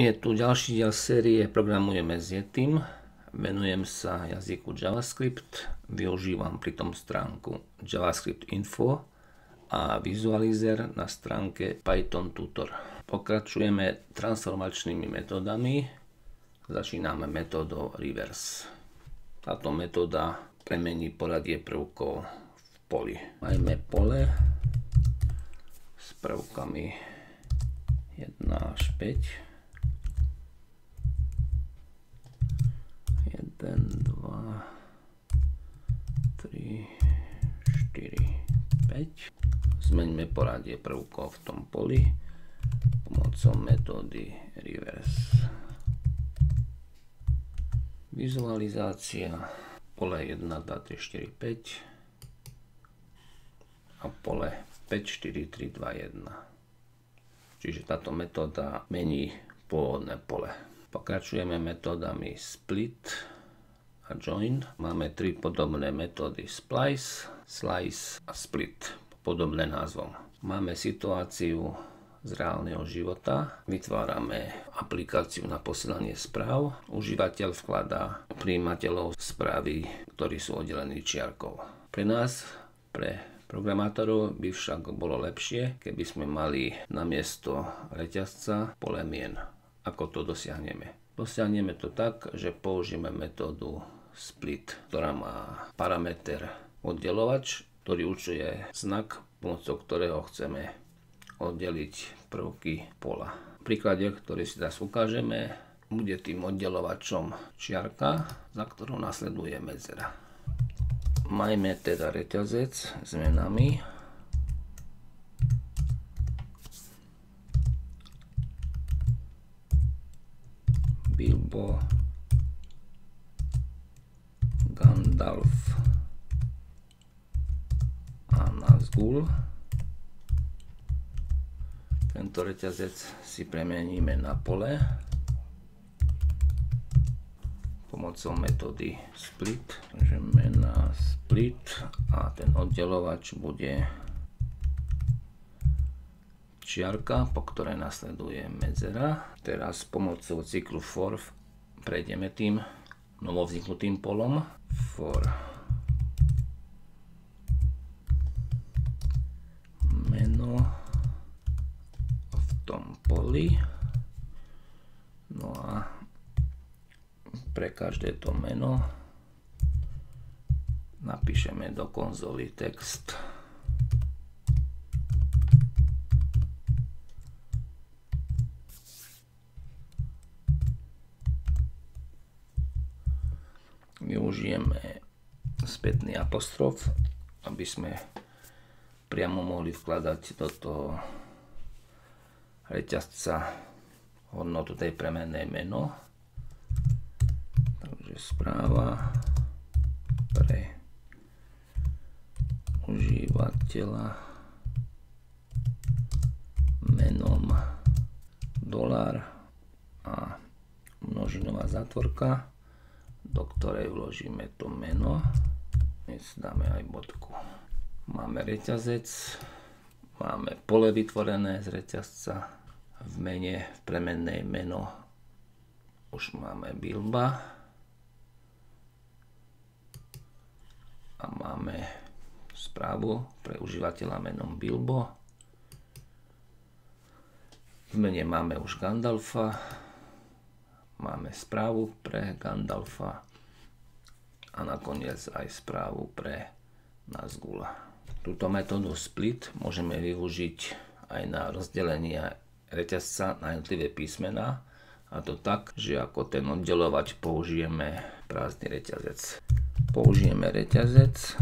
Je tu ďalší diel série Programujeme s Yetim. Venujem sa jazyku JavaScript. Využívam pritom stránku JavaScript Info a vizualizer na stránke Python Tutor. Pokračujeme transformačnými metodami. Začíname metódou reverse. Táto metóda premení poradie prvkov v poli. Majme pole s prvkami 1 až 5 1, 2, 3, 4, 5. Zmeňme poradie prvkov v tom poli pomocou metódy reverse. Vizualizácia pole 1, 2, 3, 4, 5 a pole 5, 4, 3, 2, 1. Čiže táto metóda mení pôvodné pole. Pokračujeme metódami split, a join. Máme tri podobné metódy splice, slice a split, podobné názvom. Máme situáciu z reálneho života. Vytvárame aplikáciu na posielanie správ. Užívateľ vkladá príjimateľov správy, ktorí sú oddelení čiarkou. Pre nás, pre programátorov by však bolo lepšie, keby sme mali namiesto reťazca pole mien. Ako to dosiahneme? Dosiahneme to tak, že použijeme metódu split, ktorá má parameter oddelovač, ktorý určuje znak, pomocou ktorého chceme oddeliť prvky pola. V príklade, ktorý si teraz ukážeme, bude tým oddelovačom čiarka, za ktorou nasleduje medzera. Majme teda reťazec s menami. Bilbo Gandalf a Nazgul. Tento reťazec si premeníme na pole pomocou metódy split. Takže mena split a ten oddelovač bude čiarka, po ktorej nasleduje medzera. Teraz pomocou cyklu for prejdeme tým novovzniknutým polom for poli no a pre každé to meno napíšeme do konzoly text. Využijeme spätný apostrof, aby sme priamo mohli vkladať do toho reťazca hodnotu tej premennej meno. Takže správa pre užívateľa menom dolár a množinová zatvorka do ktorej vložíme to meno. Dnes dáme aj bodku. Máme reťazec, máme pole vytvorené z reťazca, v mene, v premennej meno už máme bilba a máme správu pre užívateľa menom Bilbo. V mene máme už Gandalfa, máme správu pre Gandalfa a nakoniec aj správu pre Nazgula. Túto metódu split môžeme využiť aj na rozdelenie reťazca na jednotlivé písmená a to tak, že ako ten oddelovač použijeme prázdny reťazec. Použijeme reťazec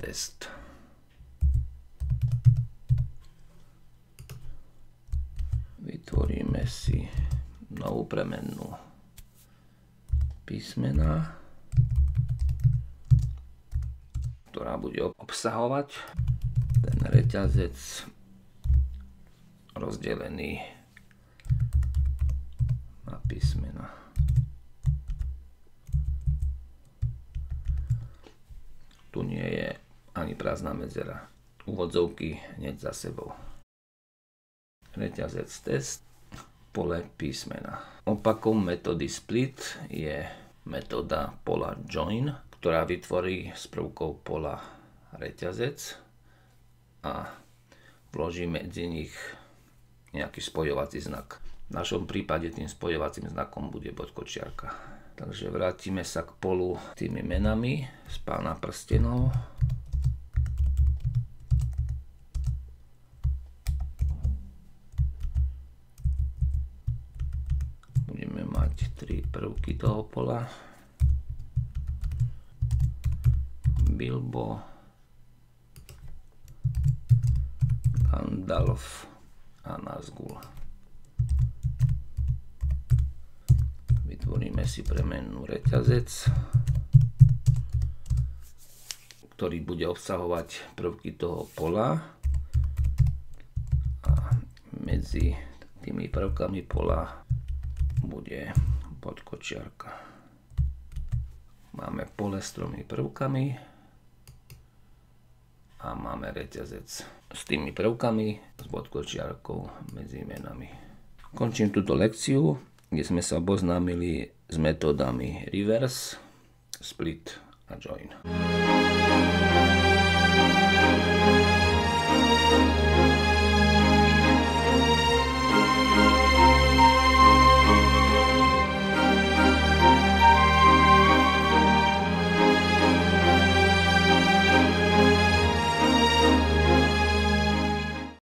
test vytvoríme si novú premennú písmena, ktorá bude obsahovať reťazec rozdelený na písmena. Tu nie je ani prázdna medzera. Úvodzovky hneď za sebou. reťazec test, pole písmena. Opakom metódy split je metóda pola join, ktorá vytvorí z prvkov pola reťazec a vloží medzi nich nejaký spojovací znak. V našom prípade tým spojovacím znakom bude bod kočiarka. Takže vrátime sa k polu tými menami z pána prstenov. Budeme mať tri prvky toho pola. Bilbo, Gandalf a Nazgul. Vytvoríme si premennú reťazec, ktorý bude obsahovať prvky toho pola a medzi tými prvkami pola bude podkočiarka. Máme pole s tromi prvkami, a máme reťazec s tými prvkami s bodkočiarkou medzi menami. Končím túto lekciu, kde sme sa oboznámili s metódami reverse, split a join.